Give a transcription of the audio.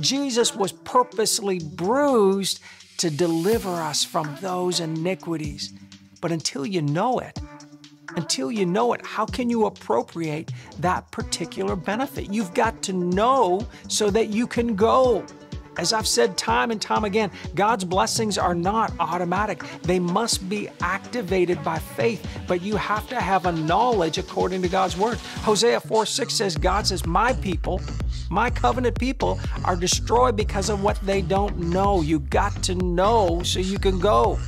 Jesus was purposely bruised to deliver us from those iniquities. But until you know it, until you know it, how can you appropriate that particular benefit? You've got to know so that you can go. As I've said time and time again, God's blessings are not automatic. They must be activated by faith, but you have to have a knowledge according to God's word. Hosea 4 6 says, God says, My people, my covenant people, are destroyed because of what they don't know. You got to know so you can go.